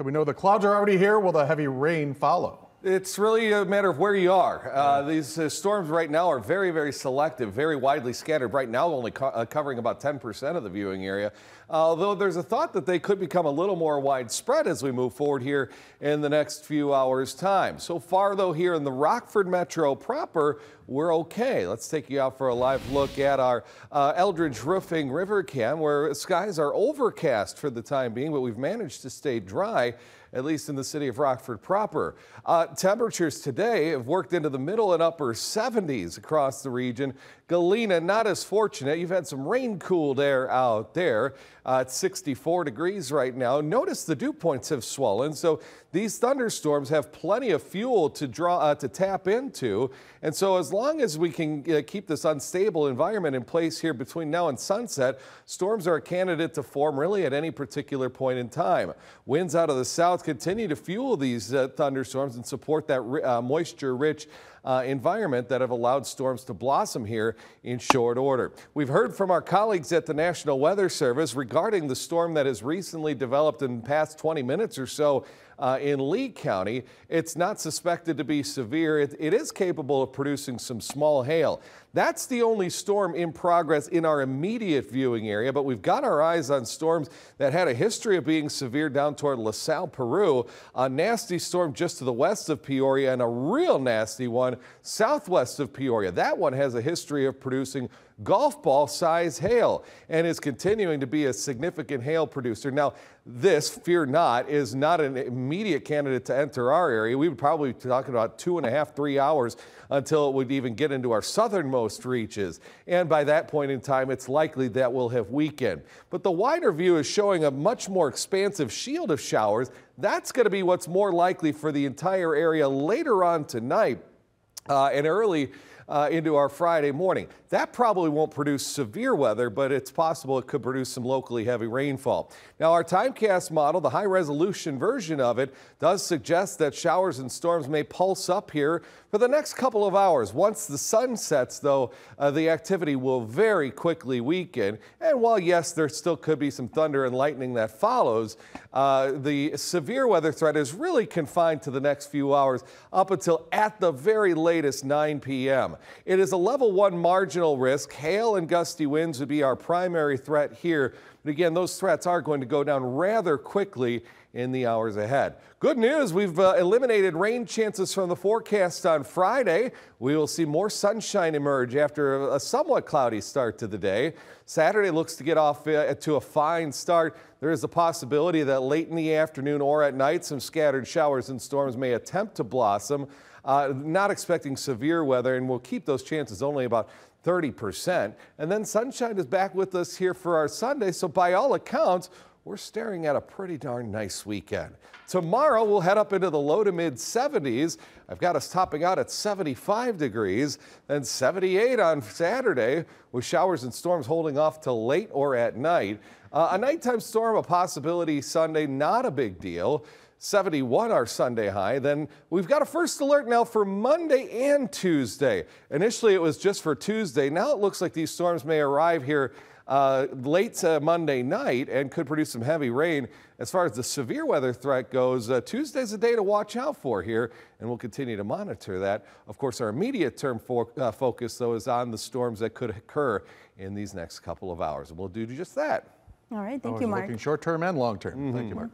So we know the clouds are already here. Will the heavy rain follow? It's really a matter of where you are. Uh, these uh, storms right now are very, very selective, very widely scattered. Right now, only co uh, covering about 10% of the viewing area. although there's a thought that they could become a little more widespread as we move forward here in the next few hours' time. So far, though, here in the Rockford Metro proper, we're okay. Let's take you out for a live look at our uh, Eldridge Roofing River Cam, where skies are overcast for the time being, but we've managed to stay dry at least in the city of Rockford proper. Uh, temperatures today have worked into the middle and upper 70s across the region. Galena, not as fortunate. You've had some rain cooled air out there. Uh, it's 64 degrees right now. Notice the dew points have swollen, so these thunderstorms have plenty of fuel to draw uh, to tap into. And so as long as we can uh, keep this unstable environment in place here between now and sunset, storms are a candidate to form really at any particular point in time. Winds out of the south continue to fuel these uh, thunderstorms and support that uh, moisture-rich uh, environment that have allowed storms to blossom here in short order. We've heard from our colleagues at the National Weather Service regarding the storm that has recently developed in the past 20 minutes or so uh, in Lee County. It's not suspected to be severe. It, it is capable of producing some small hail. That's the only storm in progress in our immediate viewing area, but we've got our eyes on storms that had a history of being severe down toward LaSalle, Peru, a nasty storm just to the west of Peoria, and a real nasty one southwest of Peoria. That one has a history of producing golf ball size hail and is continuing to be a significant hail producer. Now, this, fear not, is not an immediate candidate to enter our area. We would probably be talking about two and a half, three hours until it would even get into our southernmost reaches. And by that point in time, it's likely that will have weakened. But the wider view is showing a much more expansive shield of showers. That's going to be what's more likely for the entire area later on tonight uh, and early uh, into our Friday morning. That probably won't produce severe weather, but it's possible it could produce some locally heavy rainfall. Now, our timecast model, the high resolution version of it, does suggest that showers and storms may pulse up here for the next couple of hours. Once the sun sets, though, uh, the activity will very quickly weaken. And while, yes, there still could be some thunder and lightning that follows, uh, the severe weather threat is really confined to the next few hours up until at the very latest 9 p.m. It is a level one marginal risk. Hail and gusty winds would be our primary threat here. But again, those threats are going to go down rather quickly in the hours ahead. Good news, we've uh, eliminated rain chances from the forecast on Friday. We will see more sunshine emerge after a somewhat cloudy start to the day. Saturday looks to get off uh, to a fine start. There is a possibility that late in the afternoon or at night, some scattered showers and storms may attempt to blossom. Uh, not expecting severe weather, and we'll keep those chances only about 30%. And then sunshine is back with us here for our Sunday. So by all accounts, we're staring at a pretty darn nice weekend. Tomorrow, we'll head up into the low to mid 70s. I've got us topping out at 75 degrees, then 78 on Saturday, with showers and storms holding off till late or at night. Uh, a nighttime storm, a possibility Sunday, not a big deal. 71 our Sunday high. Then we've got a first alert now for Monday and Tuesday. Initially, it was just for Tuesday. Now it looks like these storms may arrive here uh, late uh, Monday night and could produce some heavy rain. As far as the severe weather threat goes, uh, Tuesday's a day to watch out for here, and we'll continue to monitor that. Of course, our immediate term fo uh, focus, though, is on the storms that could occur in these next couple of hours, and we'll do just that. All right, thank you, Mark. Looking short term and long term. Mm -hmm. Thank you, Mark.